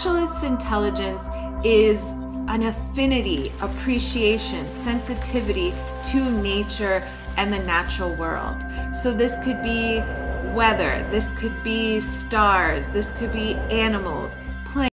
Naturalist intelligence is an affinity, appreciation, sensitivity to nature and the natural world. So this could be weather, this could be stars, this could be animals,